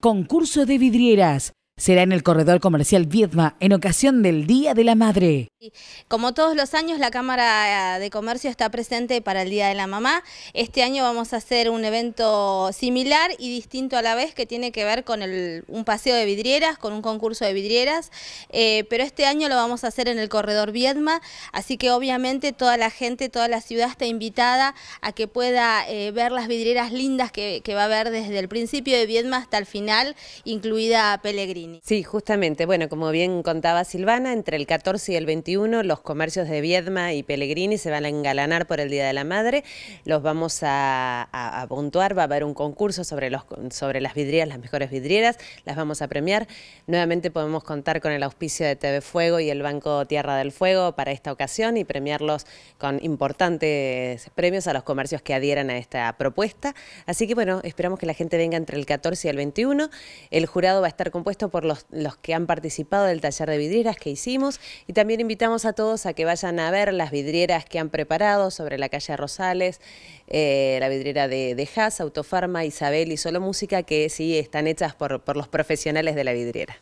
concurso de vidrieras. Será en el corredor comercial Viedma en ocasión del Día de la Madre. Como todos los años, la Cámara de Comercio está presente para el Día de la Mamá. Este año vamos a hacer un evento similar y distinto a la vez que tiene que ver con un paseo de vidrieras, con un concurso de vidrieras, eh, pero este año lo vamos a hacer en el corredor Viedma, así que obviamente toda la gente, toda la ciudad está invitada a que pueda eh, ver las vidrieras lindas que, va a haber desde el principio de Viedma hasta el final, incluida Pellegrini. Sí, justamente, bueno, como bien contaba Silvana, entre el 14 y el 21 los comercios de Viedma y Pellegrini se van a engalanar por el Día de la Madre. Los vamos a, puntuar, va a haber un concurso sobre, los, sobre las vidrieras, las mejores vidrieras, las vamos a premiar. Nuevamente podemos contar con el auspicio de TV Fuego y el Banco Tierra del Fuego para esta ocasión y premiarlos con importantes premios a los comercios que adhieran a esta propuesta. Así que bueno, esperamos que la gente venga entre el 14 y el 21. El jurado va a estar compuesto por los, los que han participado del taller de vidrieras que hicimos y también invitamos invitamos a todos a que vayan a ver las vidrieras que han preparado sobre la calle Rosales, eh, la vidriera de, de Haas, Autofarma, Isabel y Solo Música, que sí están hechas por, por los profesionales de la vidriera.